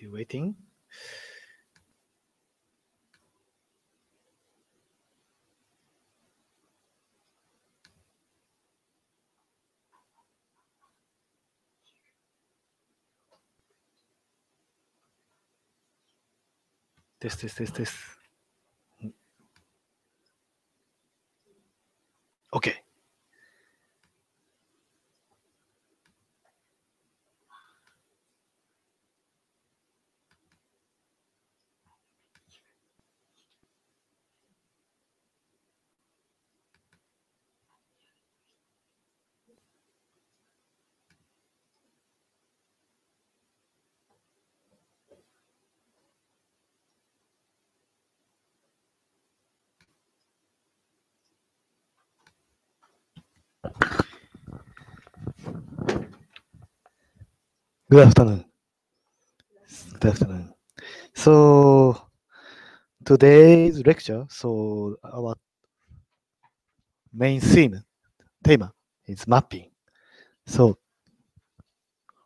Still waiting. This, this, this, this. Okay. Good afternoon. Good afternoon. So today's lecture, so our main theme, theme is mapping. So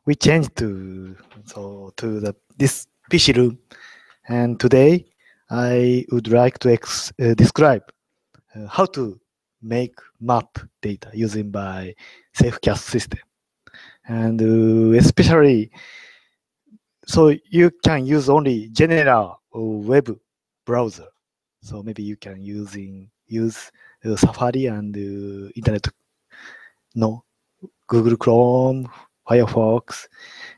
we changed to so to the this PC room, and today I would like to ex, uh, describe uh, how to make map data using by SafeCast system and uh, especially so you can use only general web browser. So maybe you can using use uh, safari and uh, internet. No google chrome firefox.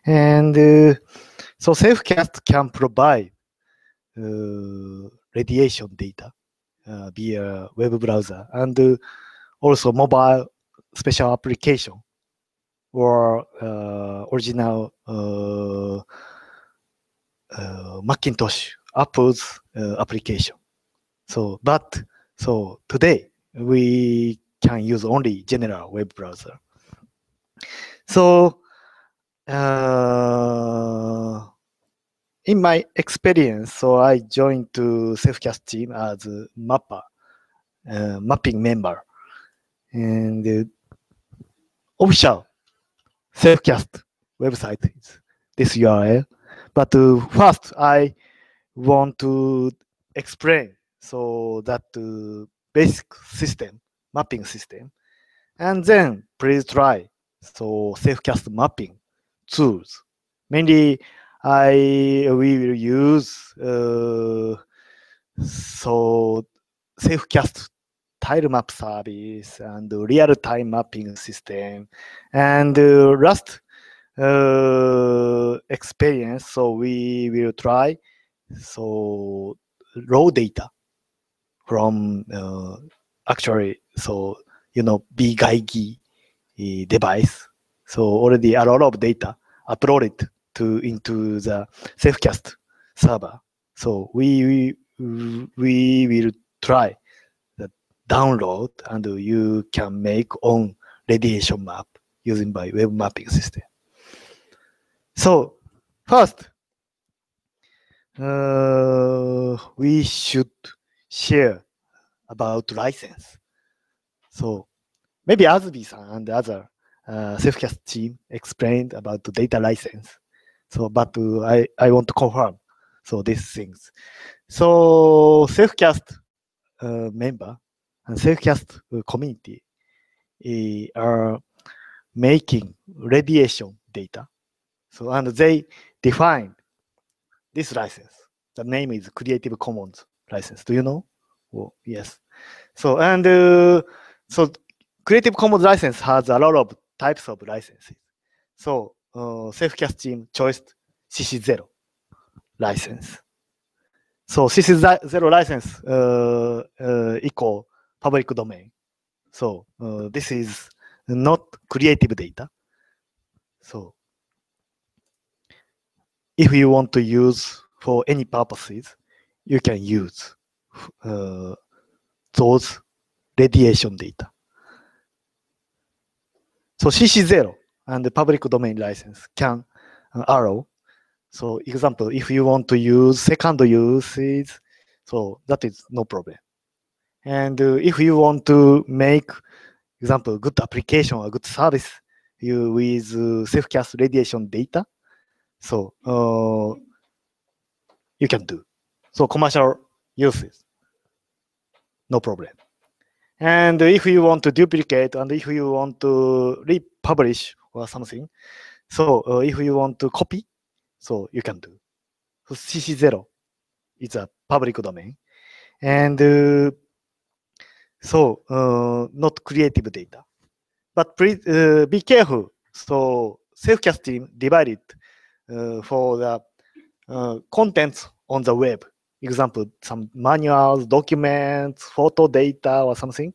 And uh, so safecast can provide uh, radiation data uh, via web browser. And also mobile special application or uh, original uh, uh, Macintosh Apple's application. So, but so today we can use only general web browser. So, uh, in my experience, so I joined to Safecast team as a mapper, uh, mapping member, and official Safecast website is this URL. But uh, first, I want to explain so that uh, basic system, mapping system, and then please try so Safecast mapping tools. Mainly, I we will use uh, so Safecast tile map service and real-time mapping system and uh, Rust uh, experience. So we will try so raw data from uh, actually so you know bGeigie device. So already a lot of data uploaded to into the Safecast server. So we we, we will try download and you can make own radiation map using by web mapping system. So first, uh, we should share about license. So maybe Azby-san and other uh, Safecast team explained about the data license. So, but uh, I, I want to confirm so these things. So Safecast uh, member Safecast community are making radiation data. So, and they define this license. The name is Creative Commons license. Do you know? Oh, yes. So, and uh, so Creative Commons license has a lot of types of licenses. So, uh, Safecast team chose CC0 license. So CC0 license uh, uh, equal public domain. So uh, this is not creative data. So if you want to use for any purposes, you can use uh, those radiation data. So CC0 and the public domain license can uh, allow. So example, if you want to use second uses, so that is no problem. And uh, if you want to make, example, good application or good service you with uh, Safecast radiation data, so uh, you can do. So commercial uses, no problem. And if you want to duplicate and if you want to republish or something, so uh, if you want to copy, so you can do. So CC0 is a public domain. And uh, so uh, not creative data. But please uh, be careful. So self-casting divided uh, for the uh, contents on the web. Example, some manuals, documents, photo data or something.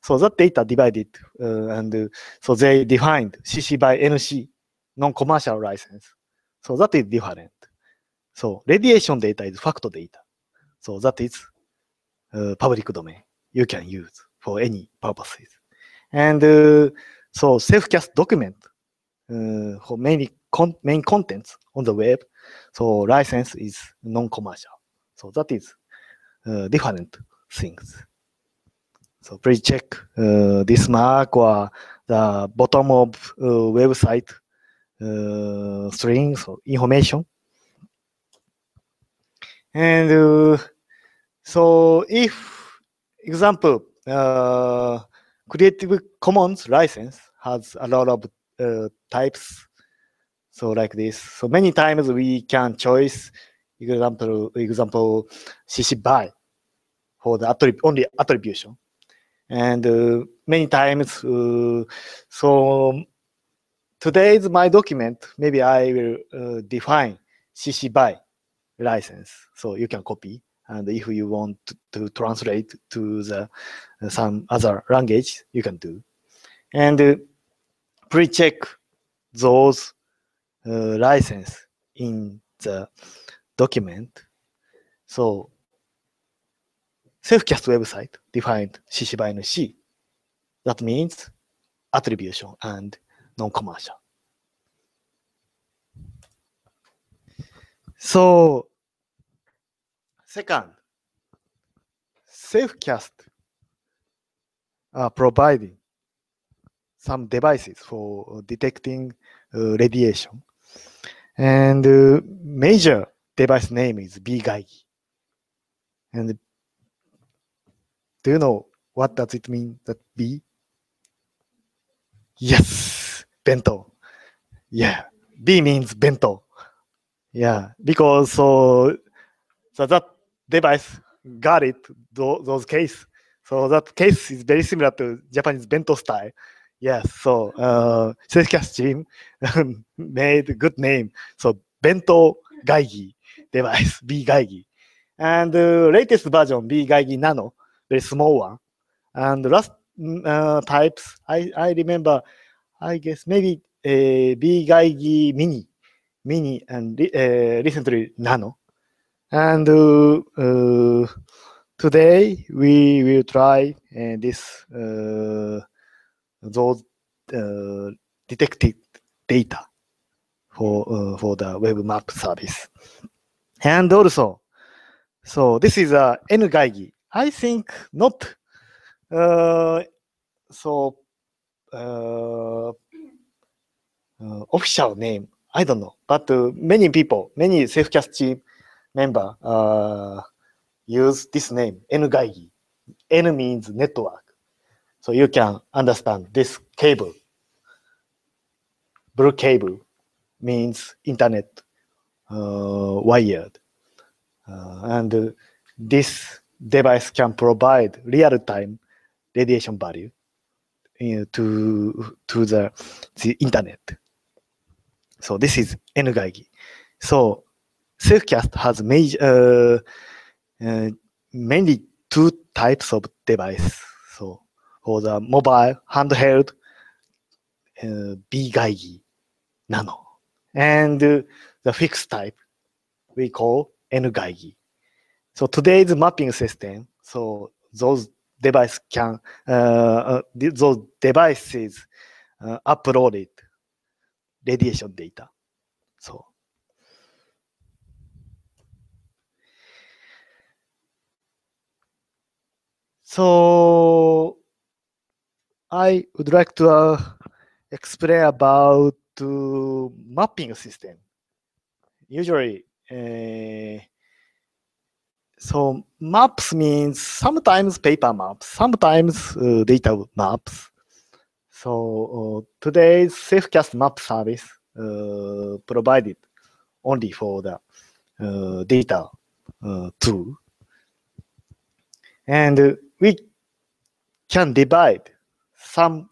So that data divided uh, and uh, so they defined CC by NC, non-commercial license. So that is different. So radiation data is fact data. So that is uh, public domain. You can use for any purposes. And uh, so Safecast document uh, for many con main contents on the web. So license is non-commercial. So that is uh, different things. So please check uh, this mark or the bottom of uh, website uh, strings or information. And uh, so if example, uh, Creative Commons license has a lot of uh, types. So like this. So many times we can choose example example CC BY for the attrib only attribution. And uh, many times, uh, so today is my document. Maybe I will uh, define CC BY license. So you can copy. And if you want to, translate to the some other language, you can do. And uh, pre-check those uh, license in the document. So Safecast website defined CC by NC. That means attribution and non-commercial. So second, Safecast are providing some devices for detecting uh, radiation. And uh, major device name is bGeigie. And do you know what does it mean that B? Yes, bento. Yeah, B means bento. Yeah, because so, so that device got it, those, those case. So that case is very similar to Japanese bento style. Yes, so uh, Safecast team made good name. So bento gaigi device, bGeigie. And uh, latest version, bGeigie nano, very small one. And last uh, types, I, I remember, I guess maybe uh, bGeigie mini, mini, and uh, recently nano. And uh, uh, today we will try uh, this those detected data for for the web map service. And also, so this is a nGeigie. I think not uh, so uh, uh, official name. I don't know, but many people, many Safecast team member uh, use this name nGeigie. N means network. So you can understand this cable. Blue cable means internet uh, wired. Uh, and this device can provide real-time radiation value uh, to, to the, the internet. So this is nGeigie. So Selfcast has major, uh, uh, mainly two types of device. So for the mobile handheld uh, B-Gaigi Nano. And uh, the fixed type we call N-Gaigi. So today's mapping system, so those device can, uh, uh, those devices uh, uploaded radiation data. So I would like to uh, explain about uh, mapping system. Usually, uh, So maps means sometimes paper maps, sometimes uh, data maps. So uh, today's SafeCast map service uh, provided only for the data tool. And we can divide some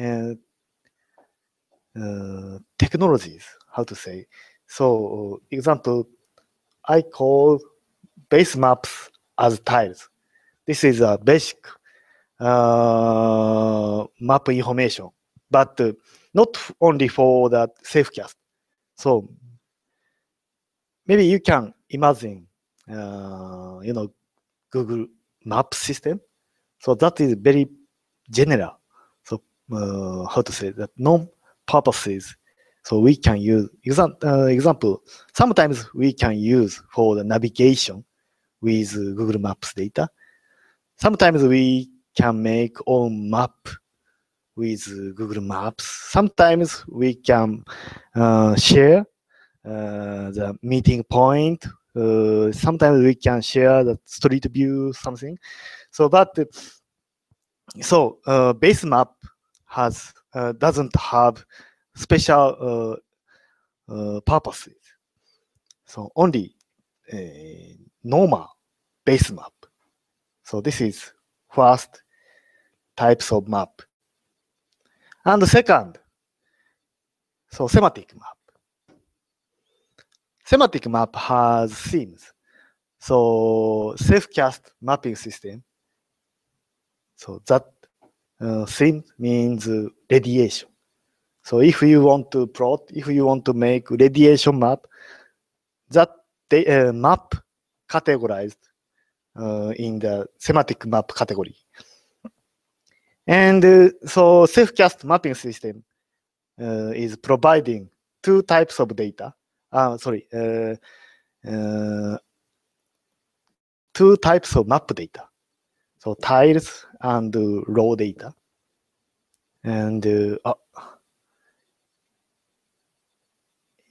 uh, uh, technologies, how to say. So example, I call base maps as tiles. This is a basic uh, map information, but uh, not only for the SafeCast. So maybe you can imagine, uh, you know, Google Map system. So that is very general. So uh, how to say that non-purposes. So we can use exam, uh, example. Sometimes we can use for the navigation with Google Maps data. Sometimes we can make own map with Google Maps. Sometimes we can uh, share uh, the meeting point. Uh, sometimes we can share the street view, something. So, but so uh, base map has uh, doesn't have special uh, purposes. So only normal base map. So this is first types of map. And the second, so semantic map. Semantic map has themes. So SafeCast mapping system. So that uh, theme means uh, radiation. So if you want to plot, if you want to make radiation map, that uh, map categorized uh, in the semantic map category. And uh, so SafeCast mapping system uh, is providing two types of data. Uh, sorry, uh, uh, two types of map data. So tiles and raw data. And uh,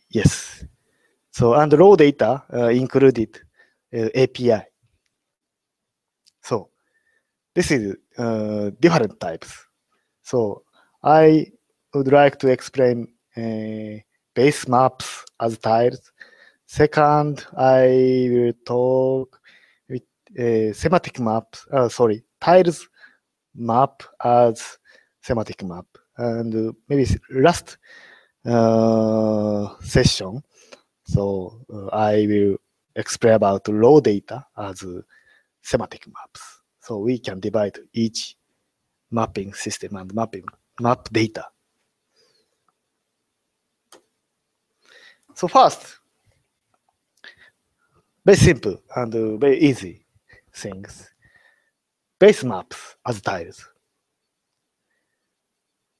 yes. So and raw data included API. So this is different types. So I would like to explain base maps as tiles. Second, I will talk with uh, semantic maps. Uh, sorry, tiles map as semantic map. And maybe last uh, session, so uh, I will explain about raw data as semantic maps. So we can divide each mapping system and mapping map data. So first, very simple and uh, very easy things. Base maps as tiles.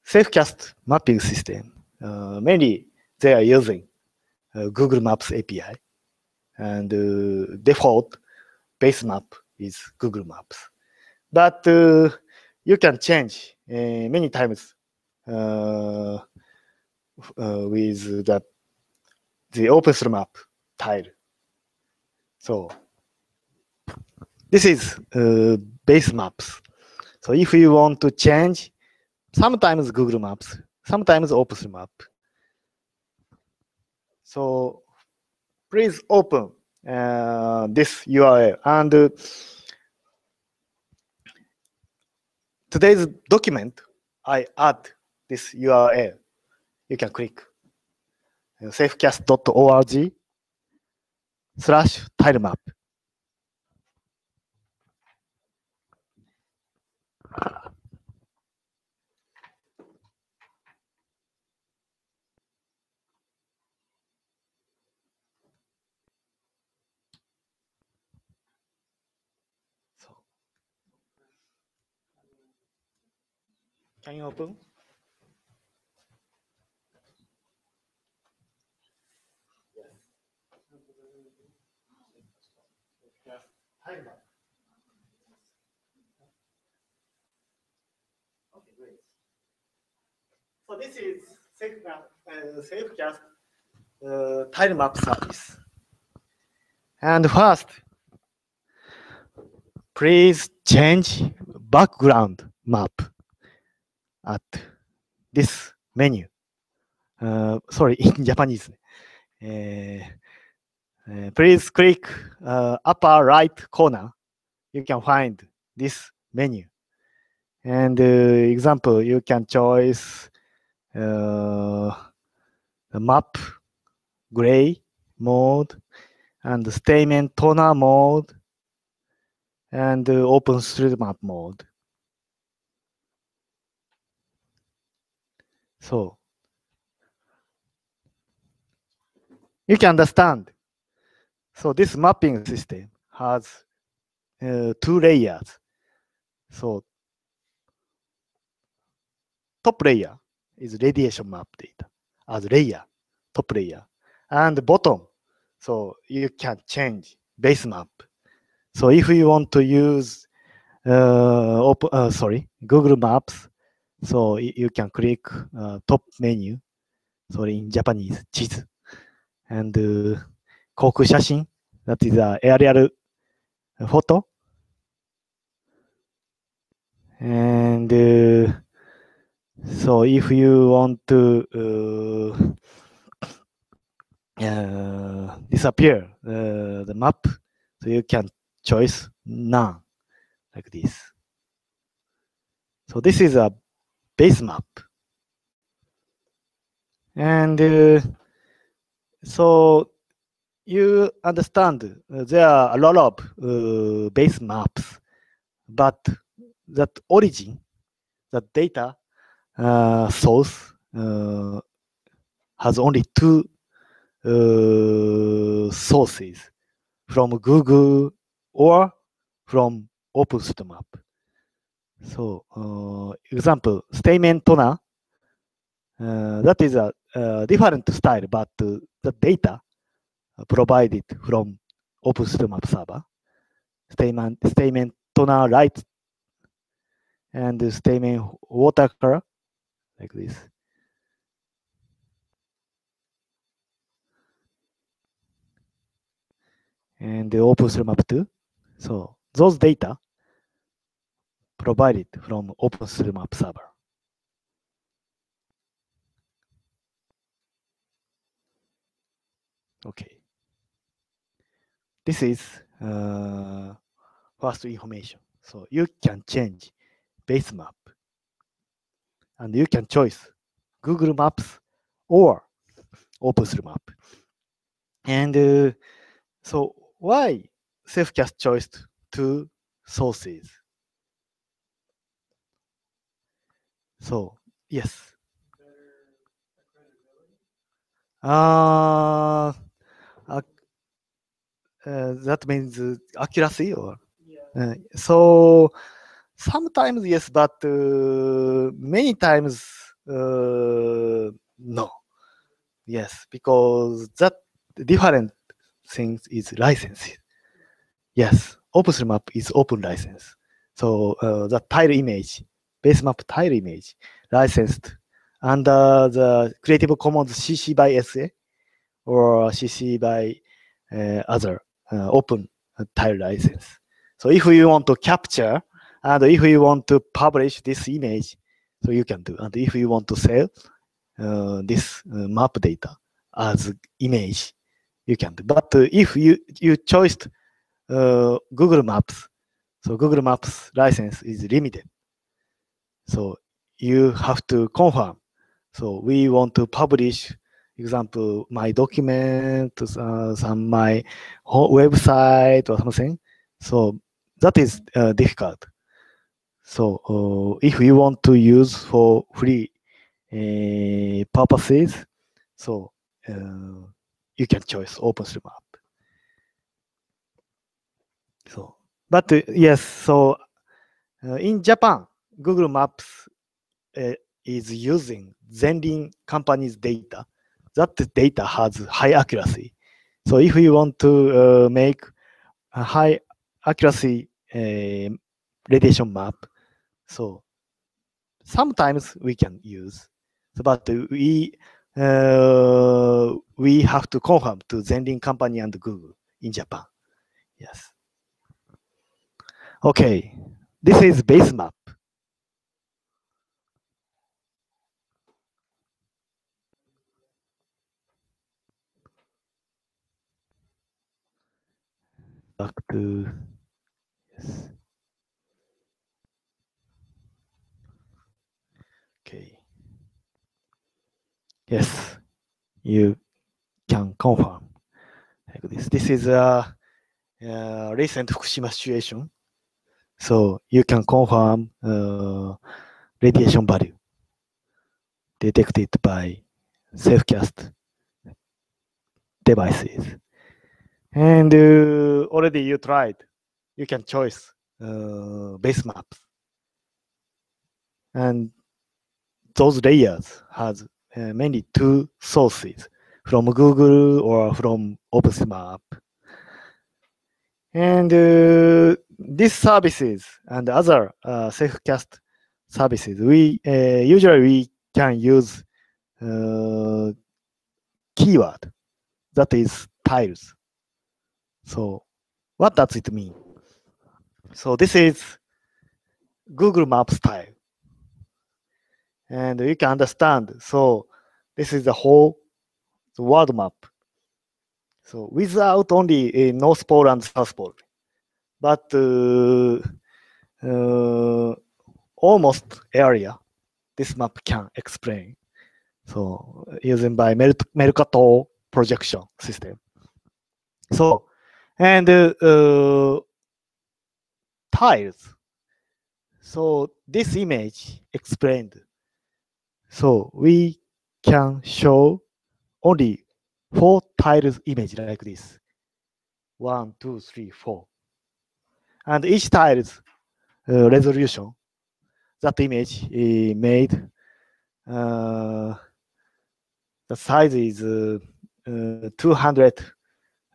SafeCast mapping system, uh, mainly they are using uh, Google Maps API and uh, default base map is Google Maps but uh, you can change uh, many times with the the OpenStreetMap tile. So this is uh, base maps. So if you want to change, sometimes Google Maps, sometimes OpenStreetMap. So please open uh, this URL and uh, today's document, I add this URL. You can click safecast.org スラッシュタイルマップ。Can you open? Okay, great. So this is SafeCast, uh, SafeCast uh, tile map service. And first, please change background map at this menu. Uh, sorry, in Japanese. Uh, uh, please click uh, upper right corner. You can find this menu. And uh, example, you can choose uh, the map gray mode and Stamen Toner mode and uh, OpenStreetMap mode. So you can understand. So this mapping system has uh, two layers. So top layer is radiation map data as layer, top layer. And bottom, so you can change base map. So if you want to use, uh, op- uh, sorry, Google Maps, so you can click uh, top menu, sorry, in Japanese, 地図 and uh, 航空写真 that is a aerial photo and uh, so if you want to uh, uh, disappear uh, the map so you can choose none like this so this is a base map and uh, so you understand uh, there are a lot of uh, base maps, but that origin, that data uh, source has only two sources from Google or from OpenStreetMap. So, uh, example, Stamen Toner, uh, that is a, uh different style, but uh, the data provided from OpenStreetMap server. Stamen, Stamen Toner light and the Stamen Watercolor like this. And the OpenStreetMap 2. So those data provided from OpenStreetMap server. Okay. This is uh, first information. So you can change base map and you can choose Google Maps or OpenStreetMap. And uh, so why Safecast chose two sources? So yes. Uh, that means uh, accuracy or uh, so sometimes yes, but uh, many times uh, no. Yes, because that different things is licensed. Yes, OpenStreetMap is open license. So uh, the tile image, base map tile image, licensed under the Creative Commons CC by SA or CC by uh, other uh, open uh, tile license. So if you want to capture and if you want to publish this image, so you can do. And if you want to sell uh, this uh, map data as image, you can do. But uh, if you you chose uh, Google Maps, so Google Maps license is limited. So you have to confirm. So we want to publish, example, my document, uh, some my website or something. So that is uh, difficult. So uh, if you want to use for free uh, purposes, so uh, you can choose OpenStreetMap. So, but uh, yes, so in Japan, Google Maps is using Zenrin company's data. That data has high accuracy. So if you want to uh, make a high accuracy uh, radiation map, so sometimes we can use, but we uh, we have to confirm to Zenrin company and Google in Japan. Yes. Okay. This is base map. Back to yes. Okay. Yes, you can confirm like this. This is a, a recent Fukushima situation. So you can confirm uh, radiation value detected by self-cast devices. And uh, already you tried, you can choose uh, base maps. And those layers has uh, mainly two sources from Google or from OpenStreetMap. And uh, these services and other uh, Safecast services, we uh, usually we can use uh, keyword that is tiles. So what does it mean? So this is Google Maps style. And you can understand. So this is the whole the world map. So without only a North Pole and South Pole, but uh, uh, almost area this map can explain. So using by Mer Mercator projection system. So and uh, uh, tiles. So this image explained. So we can show only four tiles image like this. One, two, three, four. And each tile's uh, resolution, that image is made, uh, the size is uh,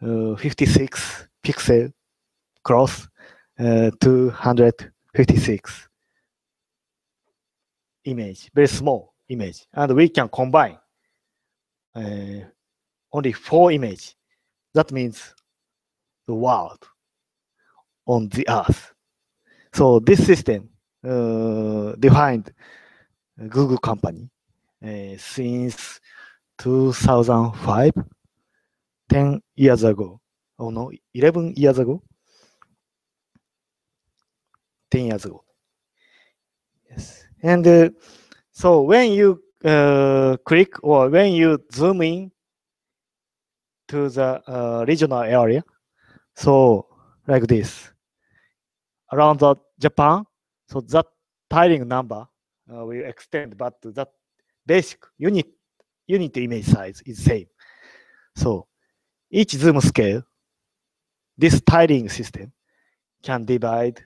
uh 256 pixel cross uh, 256 image, very small image. And we can combine uh, only four image. That means the world on the earth. So this system uh, defined Google company uh, since 2005, 10 years ago. Oh no, 11 years ago? 10 years ago. Yes. And uh, so when you uh, click or when you zoom in to the uh, regional area, so like this, around the Japan, so that tiling number uh, will extend, but that basic unit unit image size is same. So each zoom scale, this tiling system can divide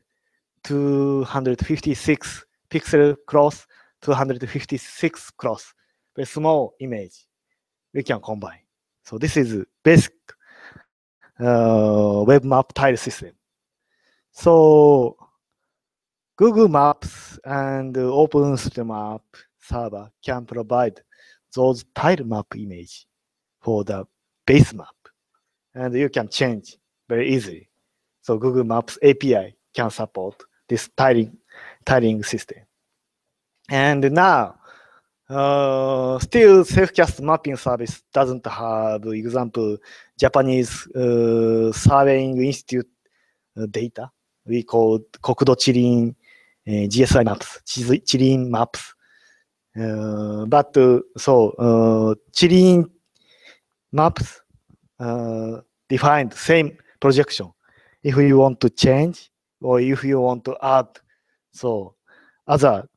256 pixel cross 256 cross, very small image we can combine. So this is basic uh, web map tile system. So Google Maps and OpenStreetMap server can provide those tile map image for the base map. And you can change very easily. So Google Maps API can support this tiling, tiling system. And now, uh, still self-cast mapping service doesn't have, example, Japanese uh, surveying institute data. We call Kokudo Chirin uh, GSI maps, Chirin maps. Uh, but uh, so uh, Chirin maps uh, defined same projection. If you want to change or if you want to add, so other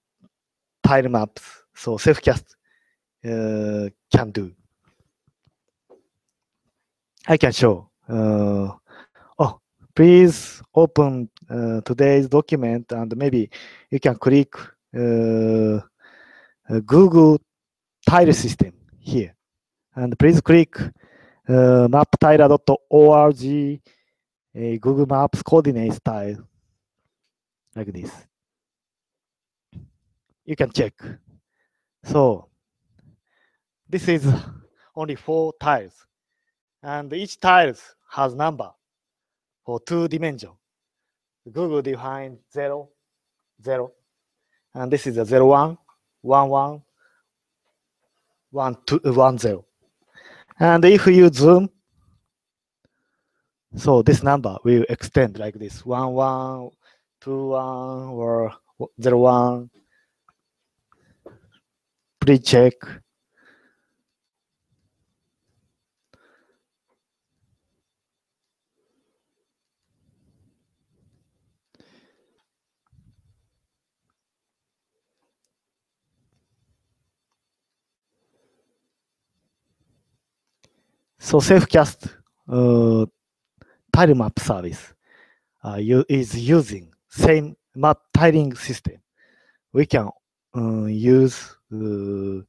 tile maps, so Safecast uh, can do. I can show. Uh, oh, please open uh, today's document and maybe you can click uh, Google tile system here. And please click uh, maptiler.org uh, Google Maps coordinates style like this you can check. So this is only four tiles, and each tiles has number for two dimension. Google defined zero, zero, and this is a zero one, one one, one two, one zero. And if you zoom, so this number will extend like this one one, two one, or zero one. Please check. So Safecast uh, tile map service uh, is using same map tiling system. We can uh, use uh,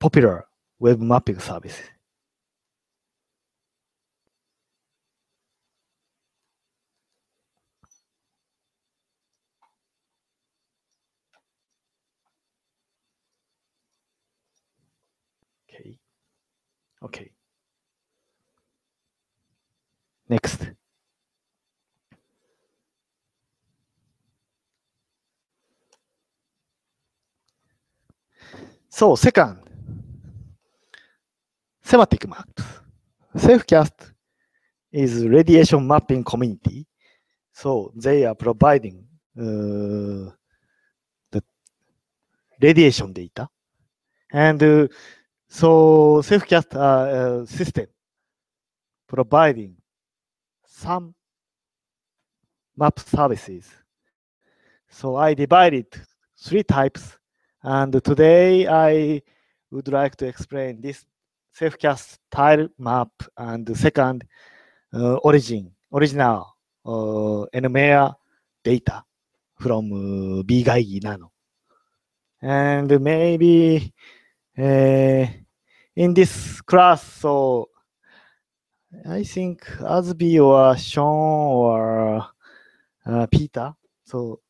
popular web mapping services. Okay. Okay. Next. So second, thematic maps. Safecast is radiation mapping community. So they are providing uh, the radiation data. And uh, so Safecast uh, uh, system providing some map services. So I divided three types and today I would like to explain this Safecast tile map and the second uh, origin, original uh, NMAIA data from uh, BGAIGI Nano. And maybe uh, in this class, so I think Azby or Sean or uh, Peter, so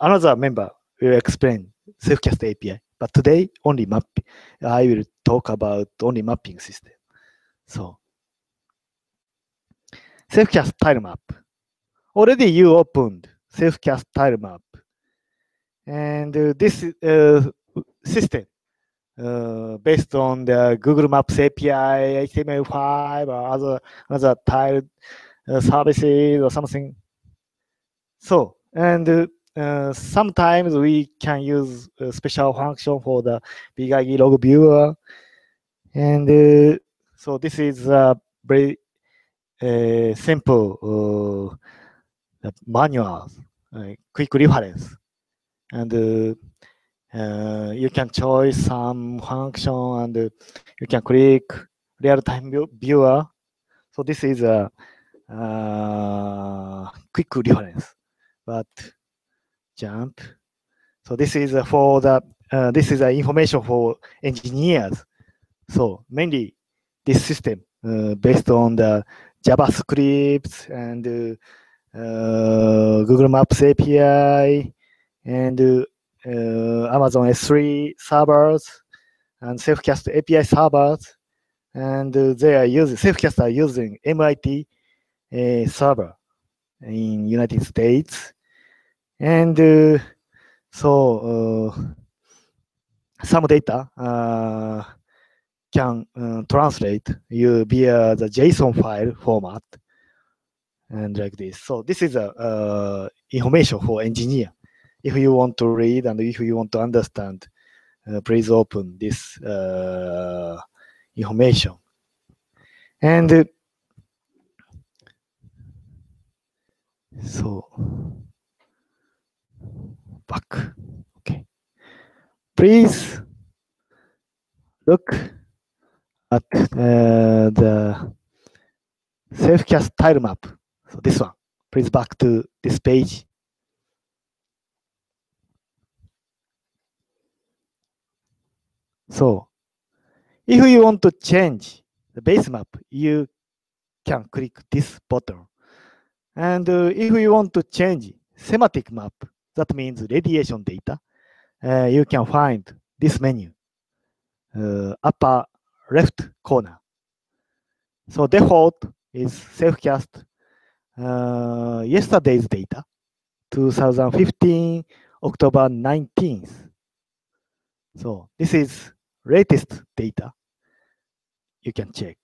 another member will explain Safecast API. But today, only map. I will talk about only mapping system. So, Safecast tile map. Already you opened Safecast tile map. And uh, this uh, system, uh, based on the Google Maps API, HTML5, or other, other tile uh, services or something. So, and uh, uh, sometimes we can use a special function for the bGeigie log viewer. And uh, so this is a very uh, simple manual, quick reference. And uh, you can choose some function and you can click real-time viewer. So this is a quick reference. But jump. So this is uh, for the uh, this is uh, information for engineers. So mainly this system uh, based on the JavaScript and uh, Google Maps API and uh, Amazon S3 servers and Safecast API servers. And they are using Safecast are using MIT server in United States and uh, so uh, some data uh, can translate you via the JSON file format and like this. So this is a information for engineer. If you want to read and if you want to understand, uh, please open this uh, information. And uh, so back. Okay. Please look at uh, the Safecast tile map. So this one. Please back to this page. So if you want to change the base map, you can click this button. And uh, if you want to change semantic map, that means radiation data. Uh, you can find this menu, uh, upper left corner. So default is Safecast uh, yesterday's data, 2015 October 19th. So this is latest data. You can check.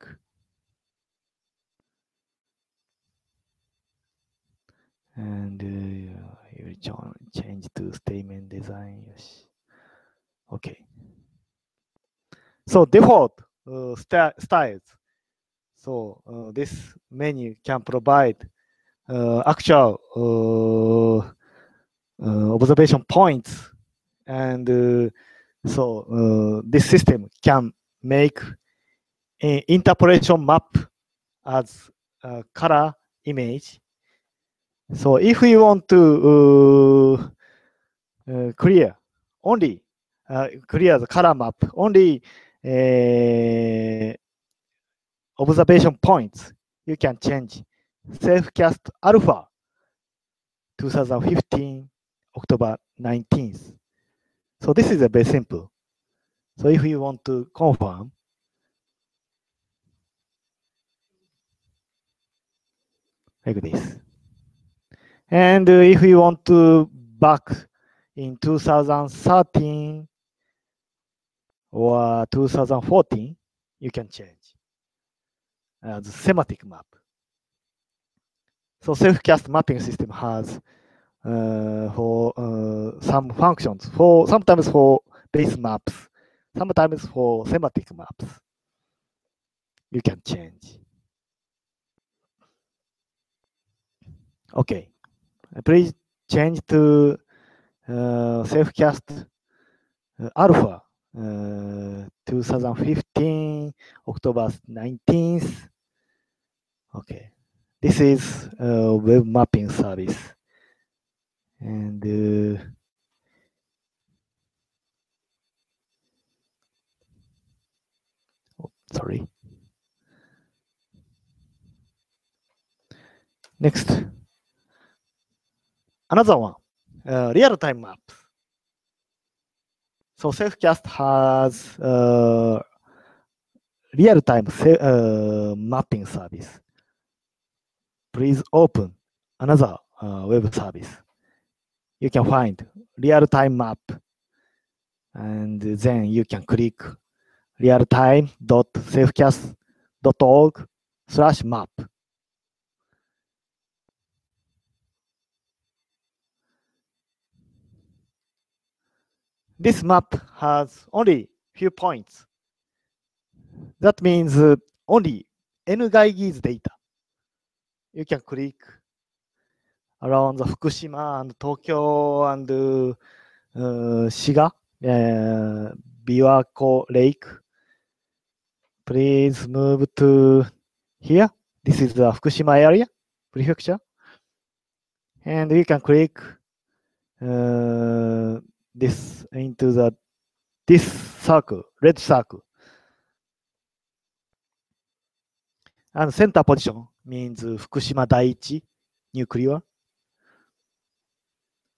And uh, you change to Stamen Design. Yes. Okay. So default uh, styles. So uh, this menu can provide uh, actual uh, uh, observation points, and uh, so uh, this system can make an interpolation map as a color image. So if we want to uh, uh, clear only clear the color map only uh, observation points, you can change Safecast alpha 2015 October 19th. So this is a very simple. So if you want to confirm, like this. And if you want to back in 2013 or 2014, you can change uh, the thematic map. So Safecast mapping system has uh, for uh, some functions, for sometimes for base maps, sometimes for thematic maps. You can change. Okay, please change to uh, Safecast uh, alpha uh, 2015 October 19th. Okay, this is web mapping service, and uh, oh, sorry. Next, another one, uh, real-time maps. So Safecast has uh, real-time uh, mapping service. Please open another uh, web service. You can find real-time map, and then you can click realtime.safecast.org slash map. This map has only few points. That means uh, only nGeigie's data. You can click around the Fukushima and Tokyo and uh, Shiga, uh, Biwako Lake. Please move to here. This is the Fukushima area, prefecture. And you can click uh, this into the this circle, red circle. And center position means Fukushima Daiichi nuclear.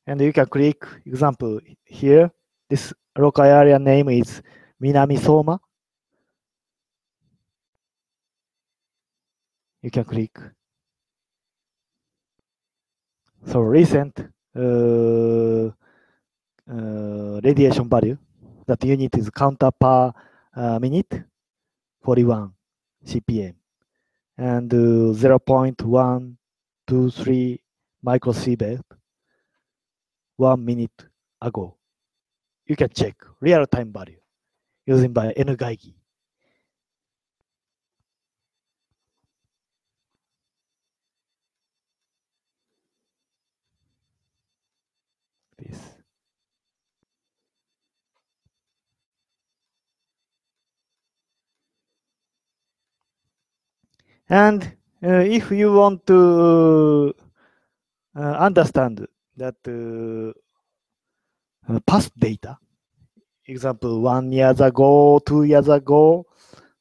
And you can click example here. This local area name is Minami Soma. You can click. So recent uh, uh, radiation value. That unit is counter per uh, minute, 41 CPM, and uh, 0.123 microsievert one minute ago. You can check real-time value using by nGeigie. This. And uh, if you want to uh, understand that uh, past data, example, one years ago, two years ago,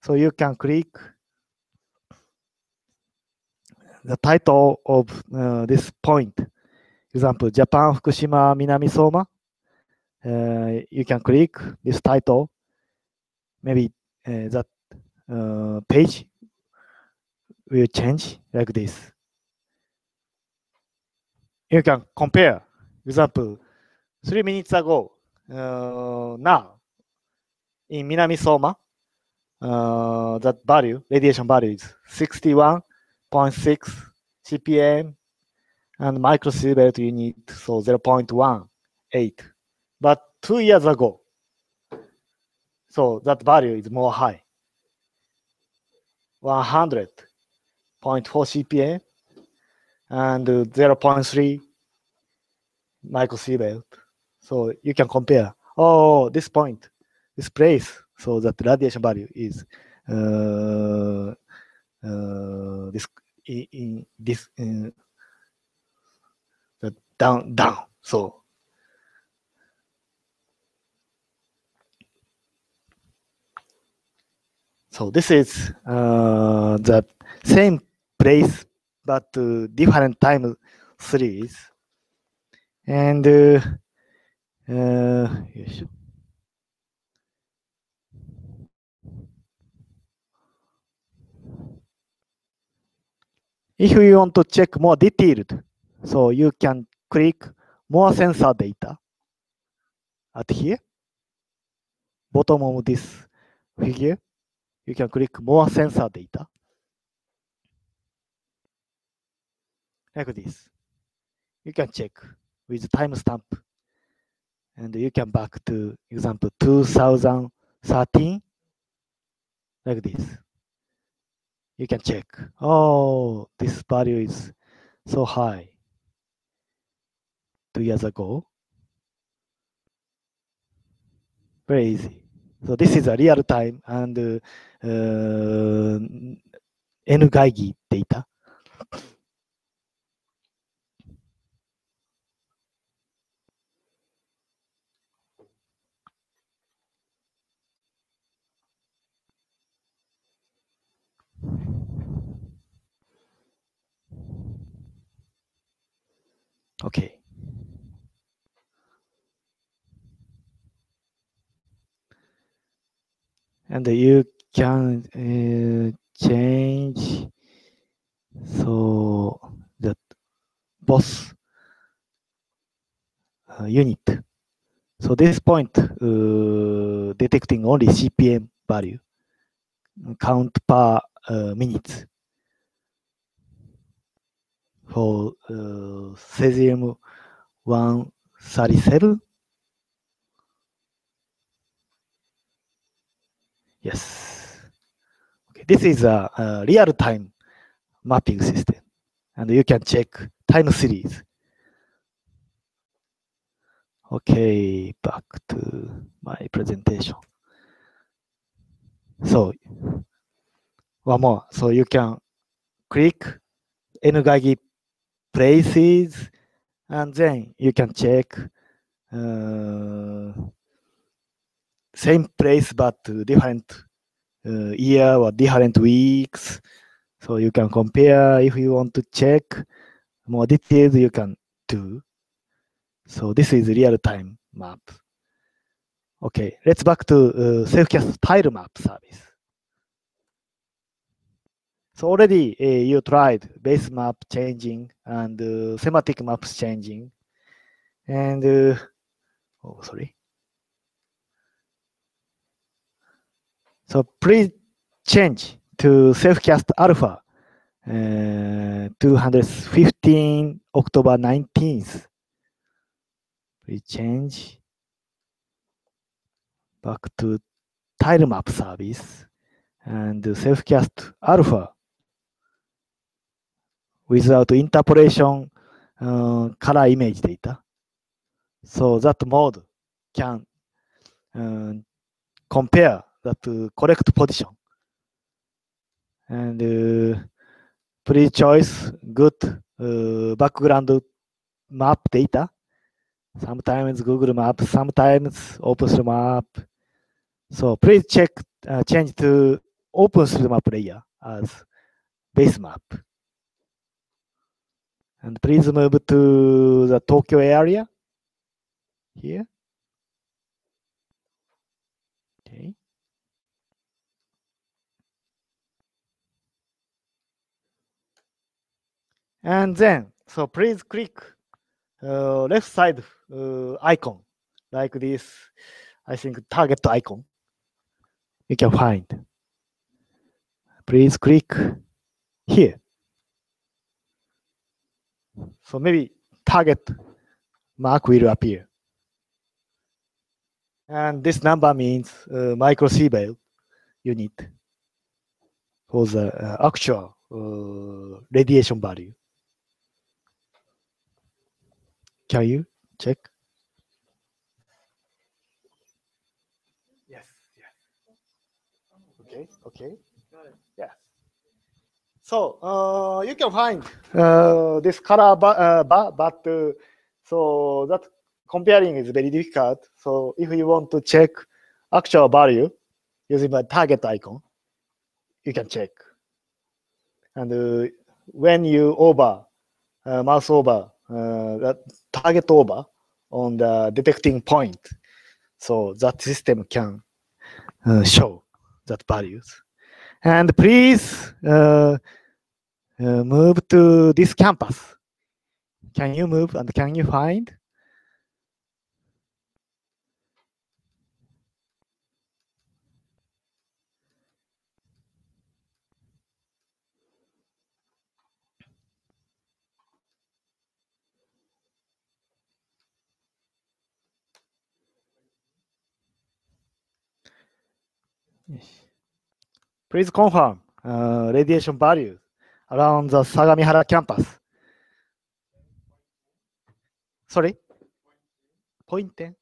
so you can click the title of uh, this point. Example, Japan, Fukushima, Minami Soma. Uh, you can click this title. Maybe uh, that page will change like this. You can compare. Example, three minutes ago, uh, now in Minami Soma, uh, that value, radiation value is 61.6 CPM and microsievert unit, so 0.18. But two years ago, so that value is more high. 100.4 CPM and 0.3 microsievert. So you can compare. Oh, this point, this place, so that radiation value is uh, uh, this in, in this uh, the down down. So so this is uh, the same place but uh, different time series and uh, uh, If you want to check more detailed, so you can click more sensor data at here, bottom of this figure, you can click more sensor data. Like this. You can check with timestamp. And you can back to example 2013, like this you can check. Oh, this value is so high two years ago. Very easy. So this is a real time and uh, uh, nGeigie data. Okay. And you can uh, change so that both uh, unit. So this point uh, detecting only CPM value count per uh, minutes. For uh, cesium 137. Yes. Okay. This is a, a real-time mapping system, and you can check time series. Okay, back to my presentation. So, one more. So you can click NGAGI places, and then you can check uh, same place but different uh, year or different weeks. So you can compare if you want to check more details you can do. So this is real-time map. Okay, let's back to uh, SafeCast tile map service. So already uh, you tried base map changing and uh, thematic maps changing. And, uh, oh, sorry. So please change to SafeCast Alpha uh, 215 October 19th. Please change back to tile map service and SafeCast Alpha without interpolation uh, color image data. So that mode can uh, compare that correct position. And uh, please choose good uh, background map data. Sometimes Google Map, sometimes OpenStreetMap. So please check, uh, change to OpenStreetMap layer as base map. And please move to the Tokyo area here. Okay. And then, so please click uh, left side uh, icon like this. I think target icon. You can find. Please click here. So maybe target mark will appear. And this number means uh, microsievert unit for the uh, actual uh, radiation value. Can you check? Yes, yes. Okay, okay. So uh, you can find uh, this color uh, but uh, so that comparing is very difficult. So if you want to check actual value using the target icon, you can check. And uh, when you over, uh, mouse over, that target over on the detecting point, so that system can show that values. And please uh, uh, move to this campus. Can you move and can you find? Please confirm uh, radiation values around the Sagamihara campus. Sorry? Point 10?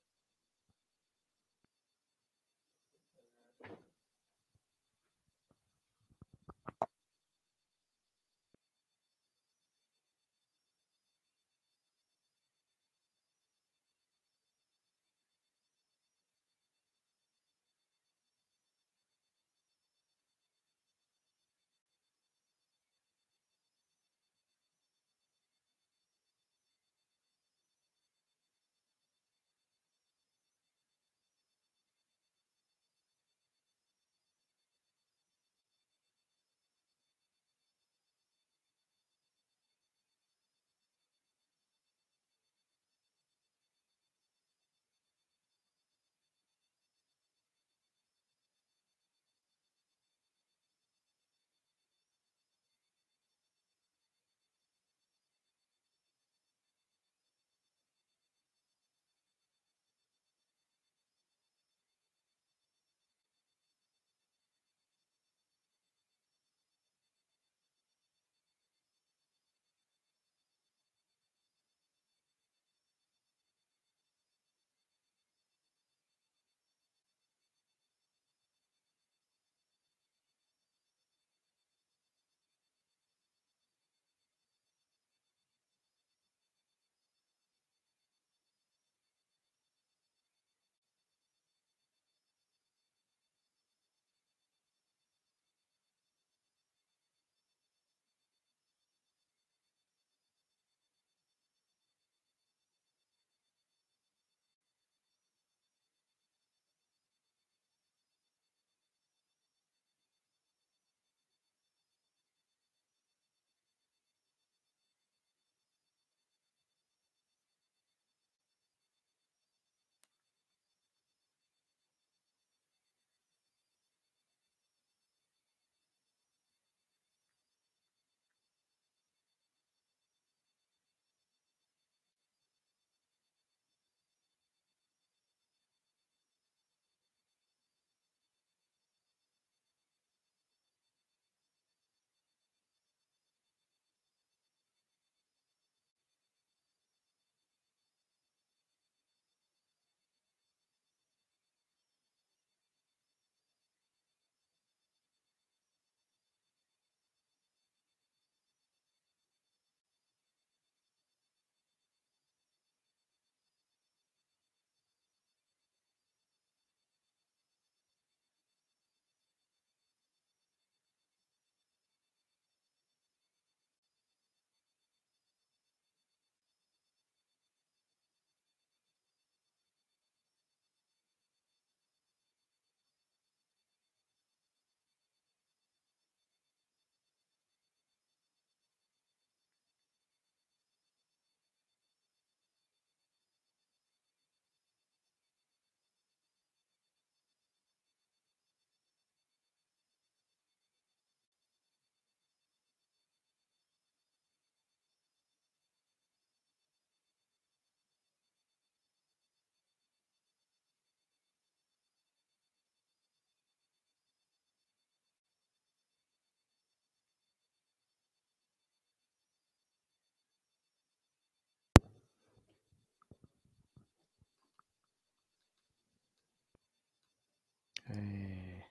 Eh. え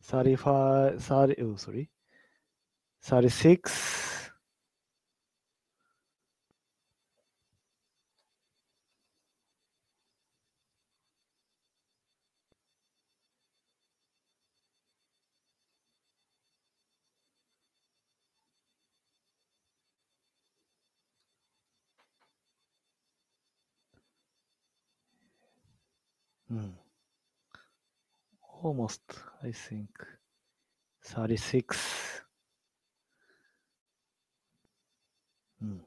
ー、35, 30, oh, sorry, 36, almost, I think, 36. Hmm.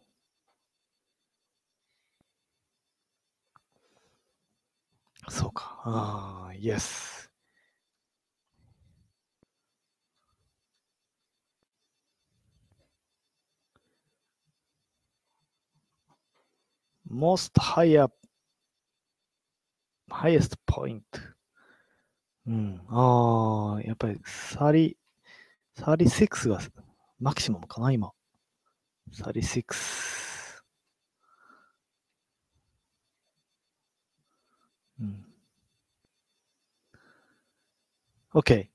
So, ah, yes. Most higher, highest point. うん。ああ、やっぱり、30 36がマキシマムかな、今。36。うん。Okay.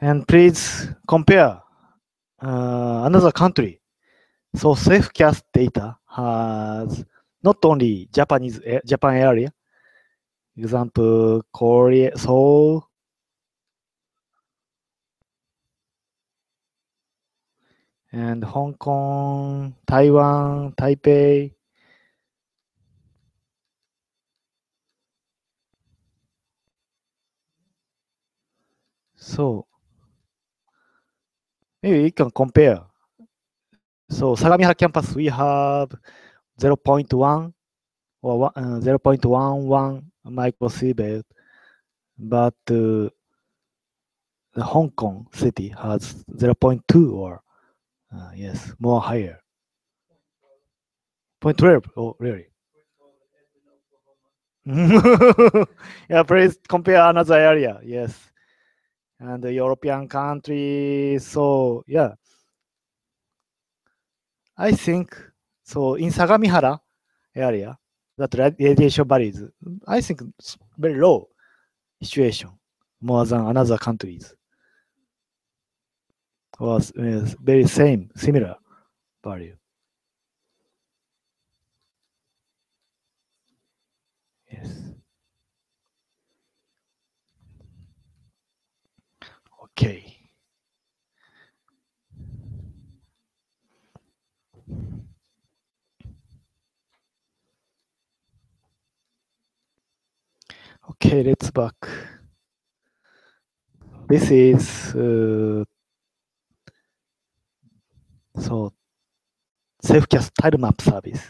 And please compare uh, another country. So SafeCast data has not only Japanese Japan area, example Korea, Seoul, and Hong Kong, Taiwan, Taipei. So maybe you can compare. So Sagamihara campus, we have 0.1 or one- uh, 0.11 microsievert, but uh, the Hong Kong city has 0.2 or uh, yes, more higher. 0.12. Oh, really? yeah, please compare another area. Yes. And the European country. So, yeah. I think so. In Sagamihara area, that rad- radiation values, I think very low situation more than another countries. Was very same, similar value. Yes. Okay. Okay, let's back. This is uh, so self-cast tile map service.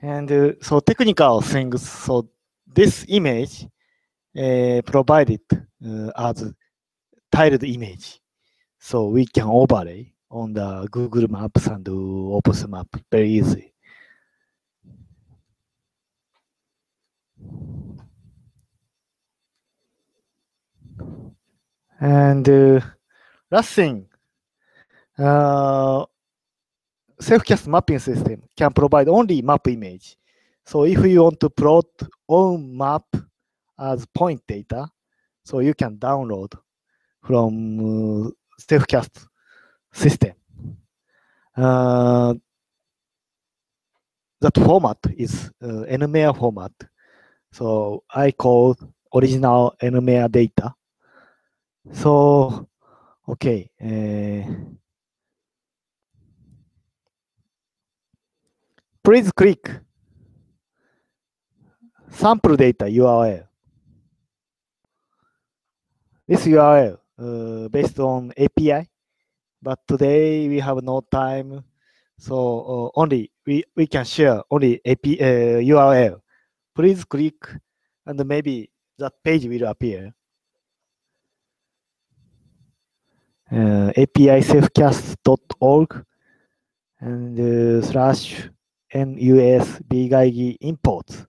And uh, so technical things. So this image uh, provided uh, as tiled image. So we can overlay on the Google Maps and OpenSmap very easy. And uh, last thing, uh, Safecast mapping system can provide only map image. So if you want to plot own map as point data, so you can download from uh, Safecast system. Uh, that format is uh, NMEA format. So I call original NMEA data. So, okay. uh, please click sample data URL. This URL uh, based on API, but today we have no time, so uh, only we, we can share only API uh, URL. Please click, and maybe that page will appear. Uh, API safecast.org and uh, slash NUS bGeigie imports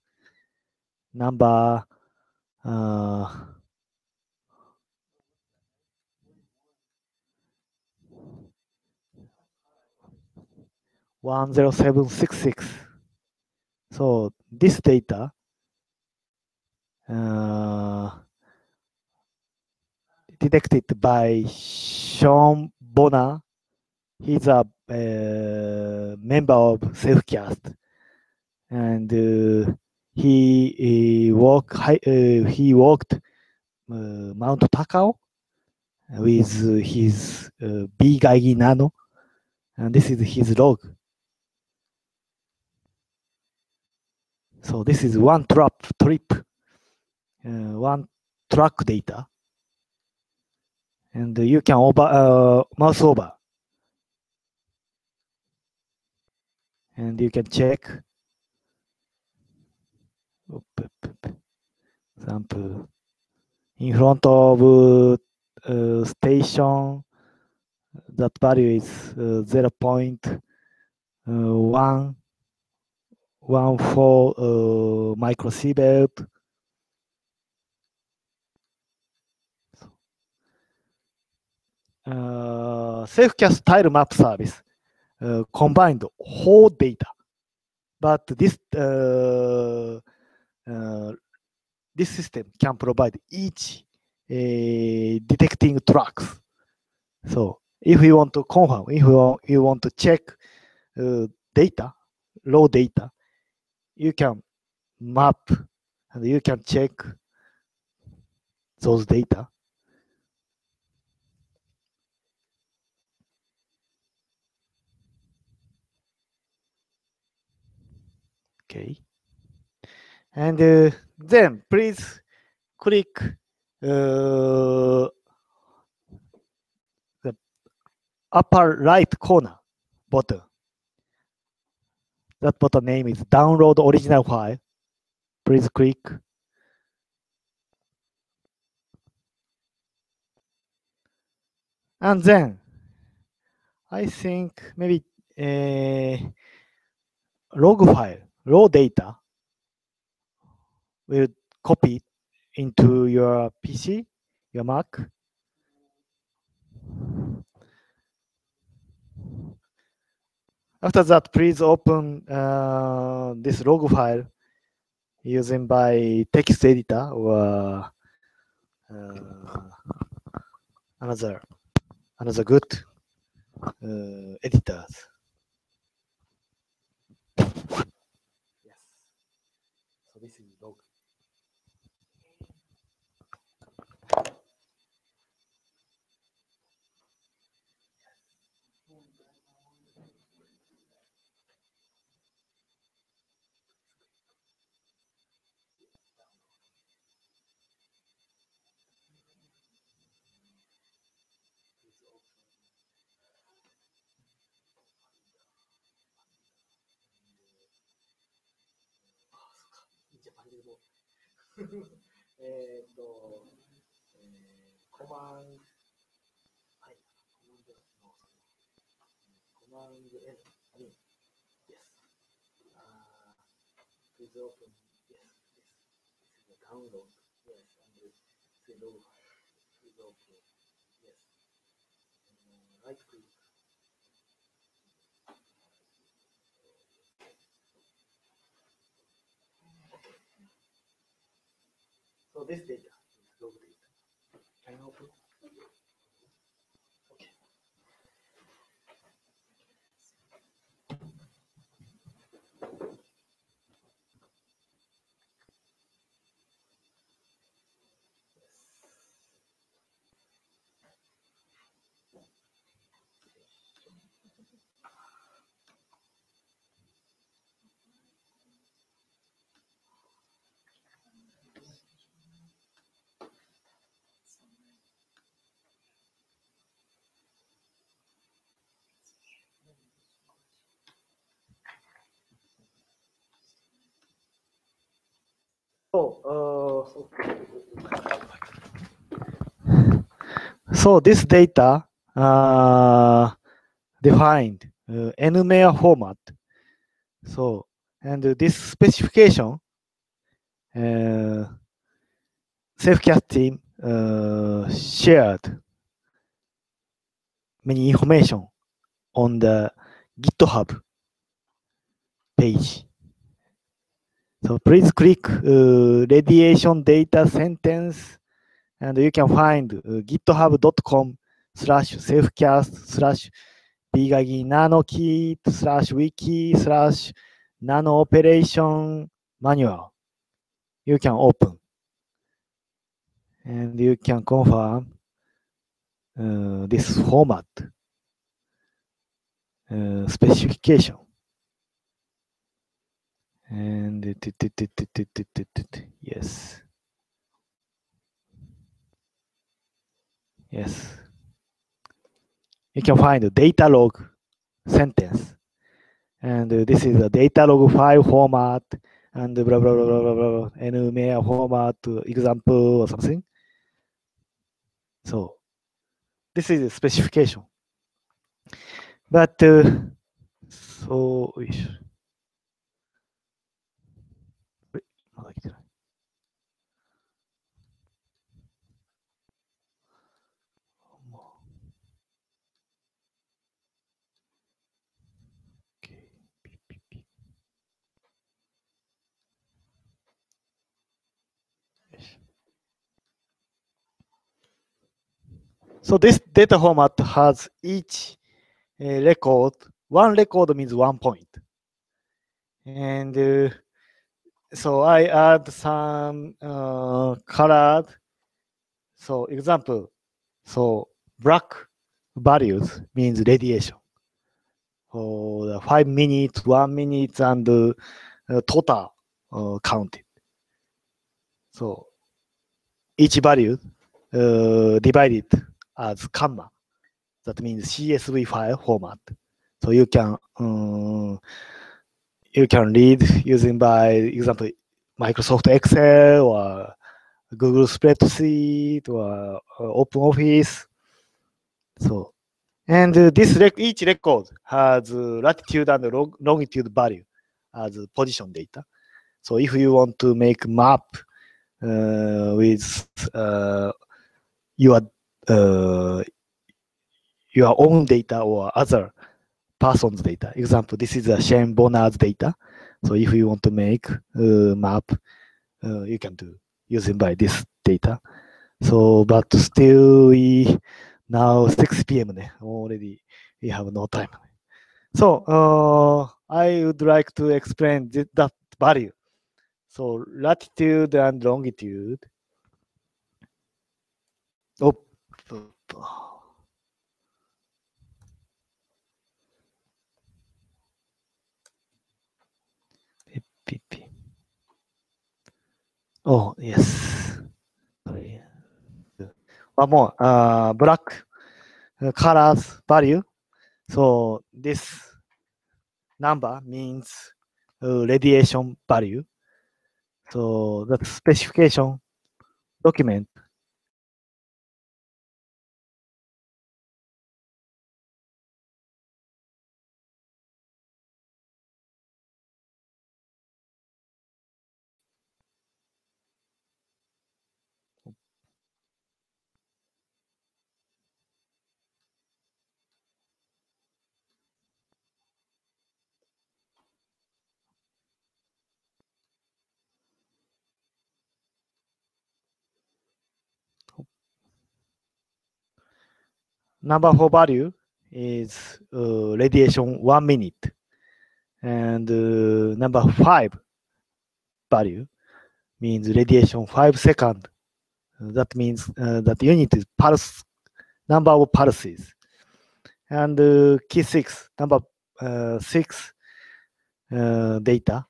number uh, 10766. So this data uh, detected by Sean Bonner. He's a uh, member of Safecast, and uh, he he hi- uh, he walked uh, Mount Takao with his uh, bGeigie Nano, and this is his log. So this is one trap trip, uh, one track data, and you can over uh, mouse over, and you can check. Sample in front of uh, station. That value is uh, 0 0.1 one for uh, microsievert. Safecast tile map service uh, combined whole data, but this uh, uh, this system can provide each uh, detecting tracks. So if you want to confirm, if you you want to check uh, data, raw data, you can map and you can check those data. Okay. And uh, then please click uh, the upper right corner button. That button name is download original file. Please click. And then I think maybe uh, log file, raw data will copy into your PC, your Mac. After that, please open uh, this log file using by text editor or uh, another another good uh, editors. Eh っと、えー、コマン、はい、コマンドの、コマンド N、I mean, yes. Uh, please open, yes, yes. This is a download, yes, and this is a logo file. Please open, yes. Uh, right click. So this So, uh, so this data uh, defined uh, NMAIR format. So, and this specification, uh, Selfcast team uh, shared many information on the GitHub page. So please click uh, radiation data sentence and you can find uh, github.com slash selfcast slash bgagi nanokit slash wiki slash nano operation manual. You can open and you can confirm uh, this format uh, specification. And it, it, it, yes. Yes. You can find the data log sentence. And uh, this is a data log file format and blah, blah, blah, blah, blah, blah, NMEA format uh, example or something. So this is a specification. But uh, so, we should. So this data format has each uh, record. One record means one point. And uh, so I add some uh, colored. So example, so black values means radiation. For the five minutes, one minute, and uh, uh, total uh, counted. So each value uh, divided as comma. That means CSV file format. So you can um, you can read using by example Microsoft Excel or Google Spreadsheet or uh, OpenOffice. So and uh, this rec- each record has uh, latitude and log- longitude value as position data. So if you want to make map uh, with uh, your uh, your own data or other person's data. Example, this is a Sean Bonner's data. So if you want to make a map, uh, you can do using by this data. So, but still we now 6 p.m. ね already we have no time. So uh, I would like to explain thi- that value. So latitude and longitude. Oh, と。ピッピッピ。お、イエス。はもう、uh, black colors value. So this number means radiation value. So that specification document Number four value is uh, radiation one minute. And uh, number five value means radiation five second. That means uh, that unit is pulse, number of pulses. And uh, key six, number uh, six uh, data.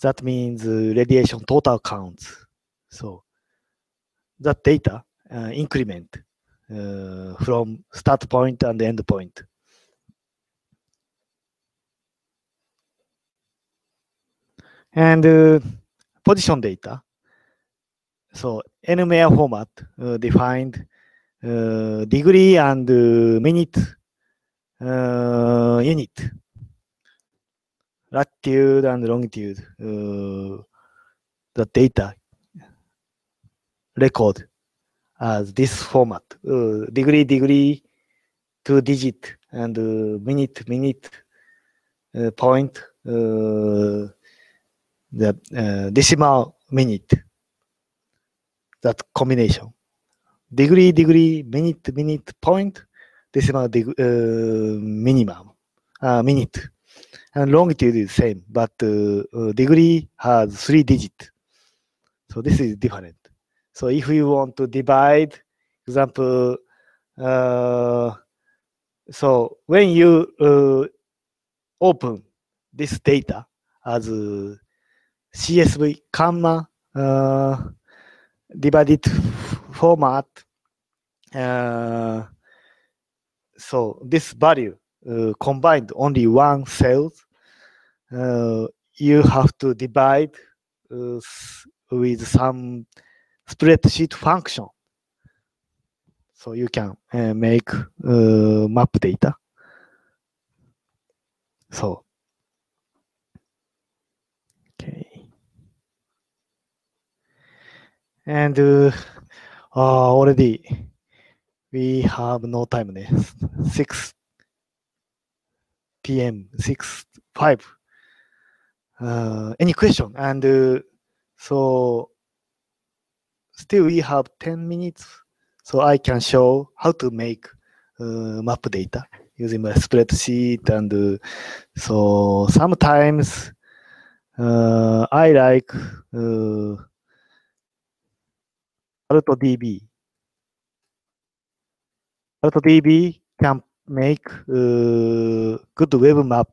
That means uh, radiation total counts. So that data increment from start point and end point. And uh, position data. So NMEA format uh, defined uh, degree and uh, minute uh, unit, latitude and longitude, uh, the data record as this format, uh, degree, degree, two digit, and uh, minute, minute, uh, point, the decimal minute. That combination. Degree, degree, minute, minute, point, decimal minimum, minute. And longitude is same, but degree has three digit. So this is different. So if we want to divide, example, uh, so when you uh, open this data as uh, CSV comma uh, divided format, uh, so this value uh, combined only one cells, uh, you have to divide with some spreadsheet function. So you can uh, make uh, map data. So, okay. And uh, already we have no time Ne? 6 p.m., 6, 5. Uh, any question? And uh, so still we have 10 minutes. So I can show how to make uh, map data using my spreadsheet. And uh, so sometimes uh, I like uh, AltoDB. AltoDB can make uh, good web map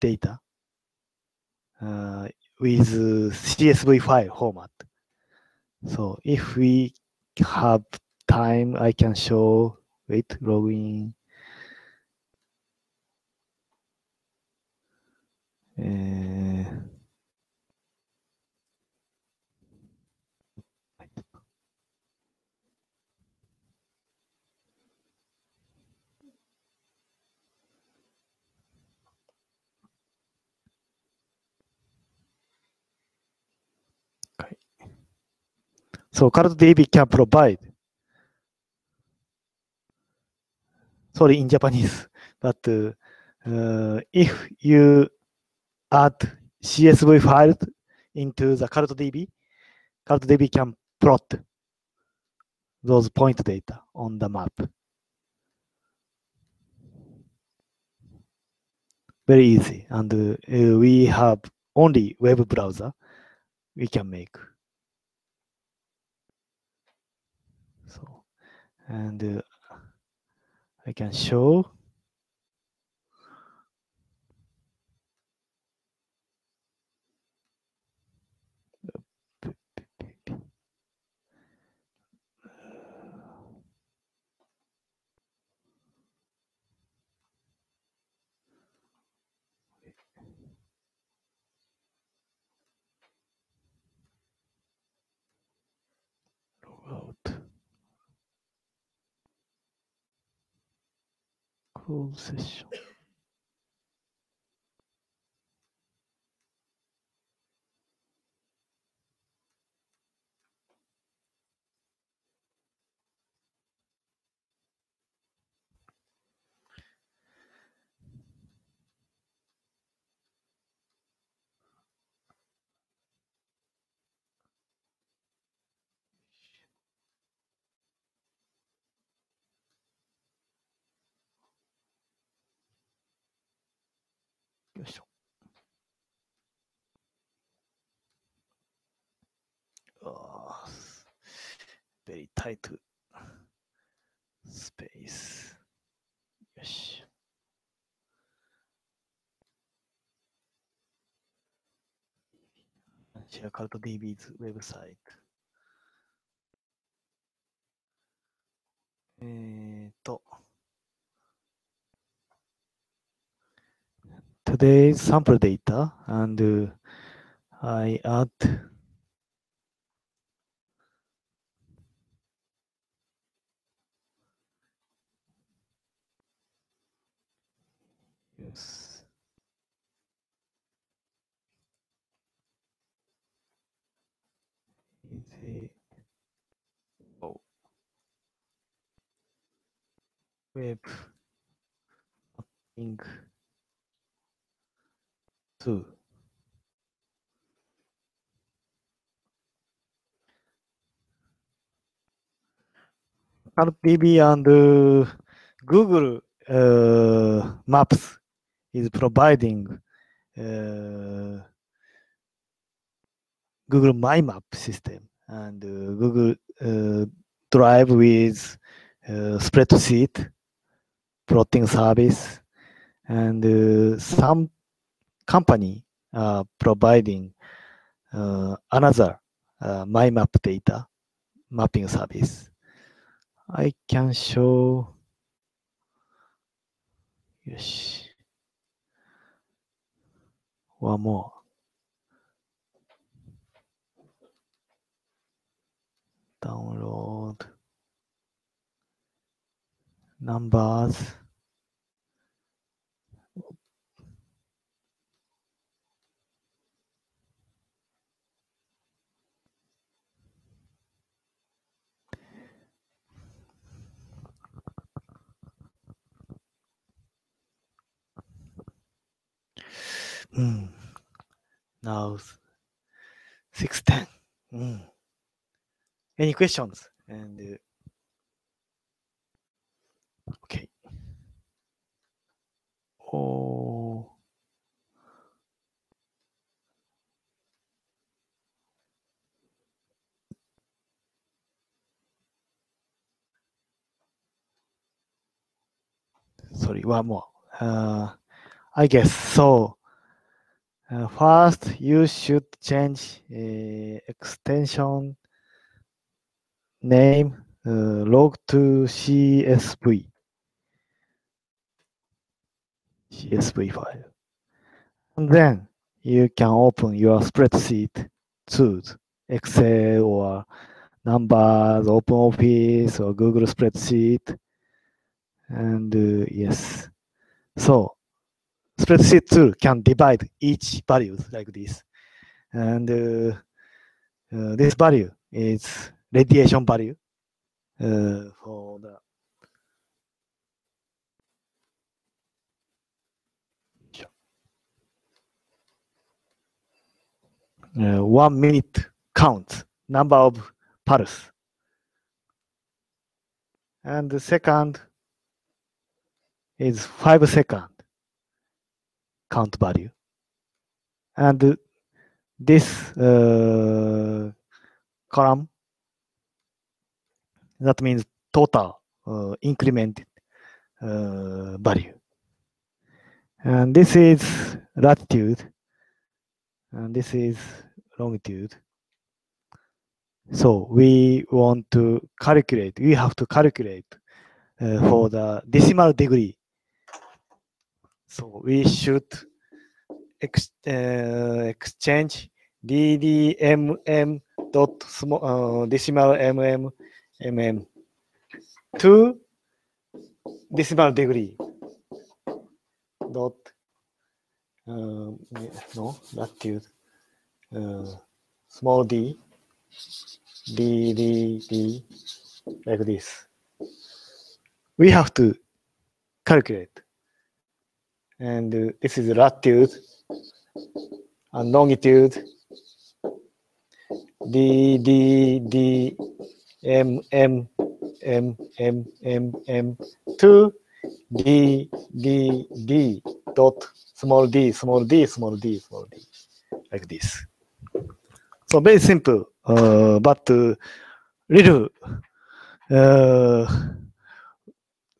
data uh, with uh, CSV file format. So if we have time, I can show. Wait, login. Uh, So CartoDB can provide. Sorry, in Japanese, but uh, if you add CSV file into the CartoDB, CartoDB can plot those point data on the map. Very easy, and uh, we have only web browser we can make. And uh, I can show. Close session. あー very tight space. よし。シェアカルト DB's ウェブサイト。えーと。Today's sample data and I add Web mapping two. TV and uh, Google uh, Maps is providing uh, Google My Map system and uh, Google uh, Drive with uh, spreadsheet plotting service and some company are providing uh, another uh, My Map data mapping service. I can show よし。one more. Download numbers. Hmm. Now, 610. Hmm. Any questions? And uh, okay. Oh. Sorry, one more. Uh, I guess so. Uh, first, you should change uh, extension name uh, log to CSV. CSV file. And then you can open your spreadsheet tools, Excel or Numbers, OpenOffice or Google Spreadsheet. And uh, yes, so spreadsheet tool can divide each values like this. And uh, uh, this value is radiation value uh, for the uh, one minute count number of pulse. And the second is five second count value. And this uh, column, that means total uh, incremented uh, value. And this is latitude, and this is longitude. So we want to calculate, we have to calculate uh, for the decimal degree. So we should ex uh, exchange ddmm dot small, uh, decimal mm mm to decimal degree dot uh, no latitude uh, small d. D d d like this. We have to calculate, and uh, this is latitude and longitude. D d d m m m m m m to d d d dot small d small d small d small d like this. So very simple, uh, but uh, little. Uh,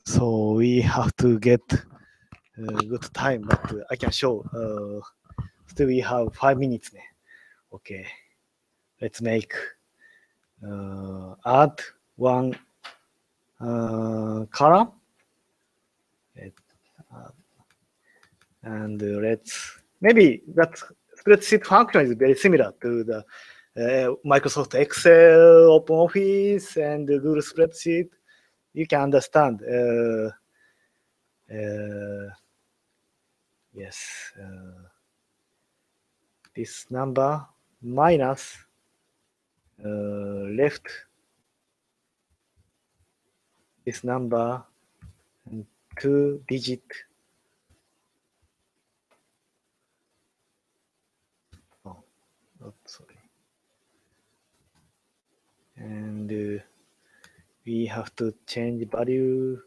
so we have to get uh, good time, but uh, I can show. Uh, still, we have five minutes. Okay, let's make uh, add one uh, column. Let, uh, and uh, let's maybe that spreadsheet function is very similar to the uh, Microsoft Excel, OpenOffice, and Google Spreadsheet. You can understand. Uh, uh, yes, uh, this number minus uh, left this number two digit Oh. And uh, we have to change value.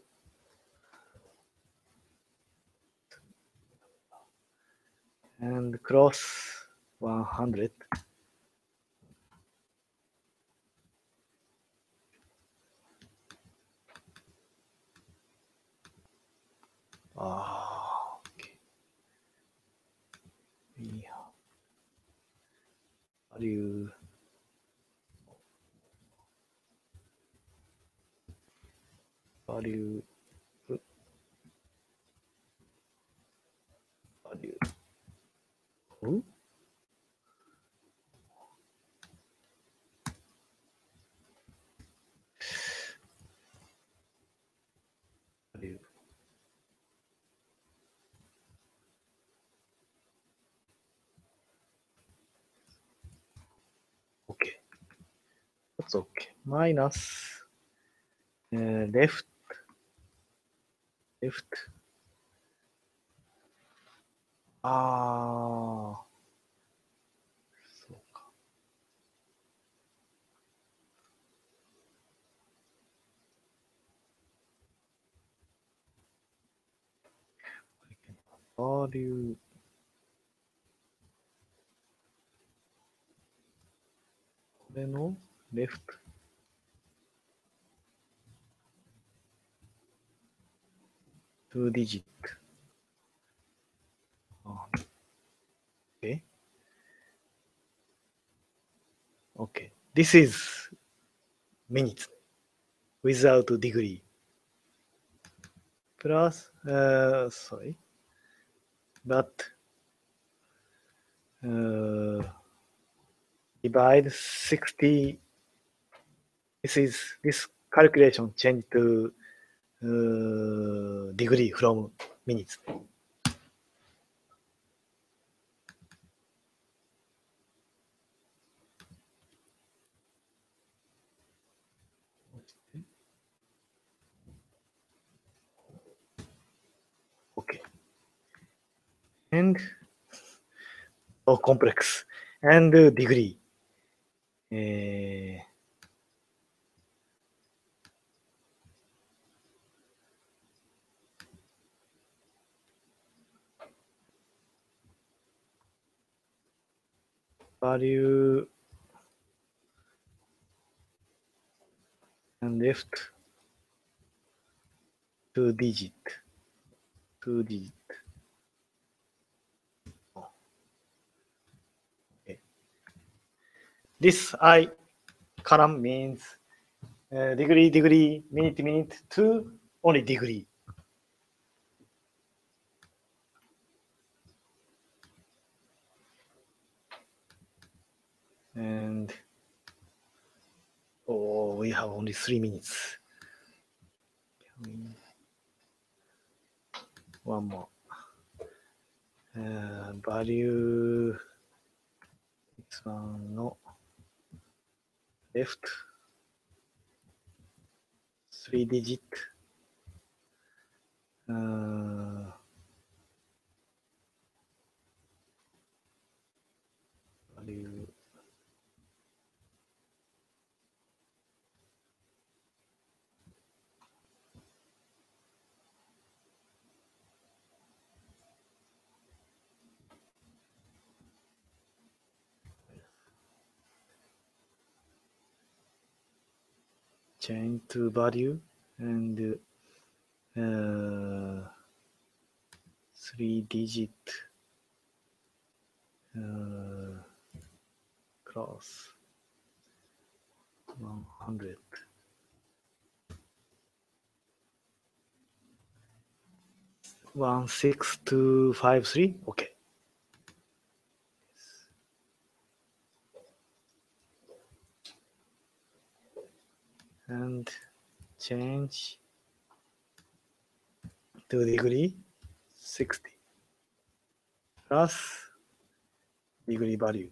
And cross 100. Ah, okay. We have value. Value. Value. Oh? Value. That's okay. Minus uh, left, left. Ah. そうか。value これの left 2 digit. あ okay. Okay. This is minutes without degree. Plus uh, sorry. But uh, divide 60 This is this calculation change to uh, degree from minutes. And oh, complex、and degree、え value and left two digit two digit okay. this i column means uh, degree degree minute minute to only degree and oh we have only three minutes Can we- one more uh, value this one no left three digit uh, value change to value and uh, three digit uh, cross. 100 one six two five three? Okay and change to degree 60 plus degree value.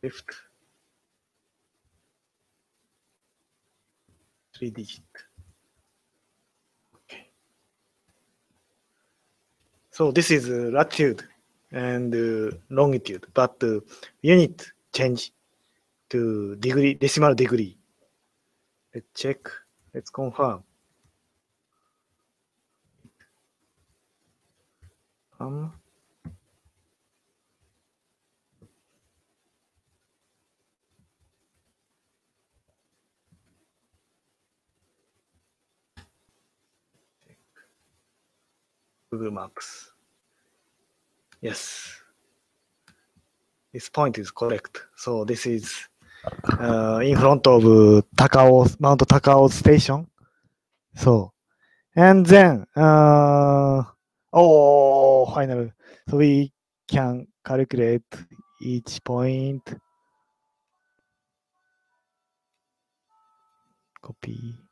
Fifth. Three digit. Okay. So this is latitude and uh, longitude, but uh, unit change to degree, decimal degree. Let's check. Let's confirm. Um, Google Maps. Yes. This point is correct. So this is uh, in front of Takao, Mount Takao station. So, and then, uh, oh, final. So we can calculate each point. Copy.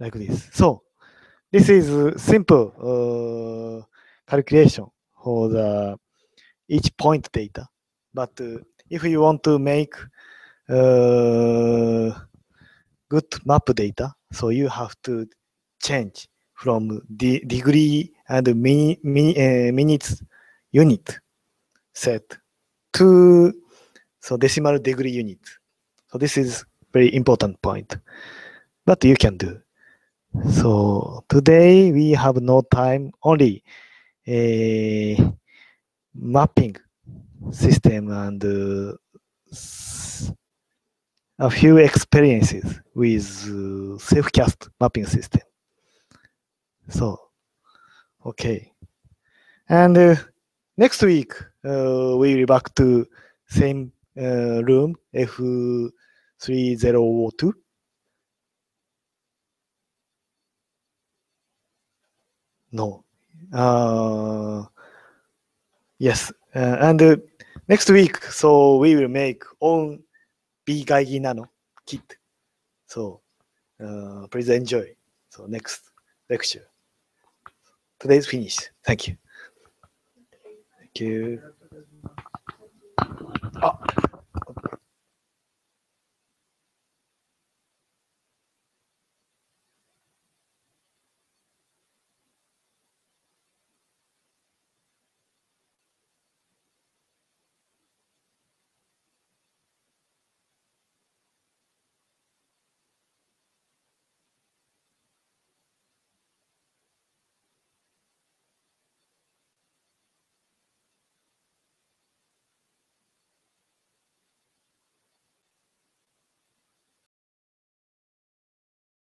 Like this. So, this is simple uh, calculation for the each point data. But uh, if you want to make uh, good map data, so you have to change from the degree and mini, mini, uh, minutes unit set to so decimal degree unit. So this is very important point, but you can do. So today we have no time, only a mapping system and uh, a few experiences with uh, Safecast mapping system. So, okay. And uh, next week, uh, we will be back to same uh, room, F3002. No. Uh, yes. Uh, and uh, next week, so we will make own Bigaigi Nano kit. So uh, please enjoy. So next lecture. Today's finished. Thank you. Thank you. ah.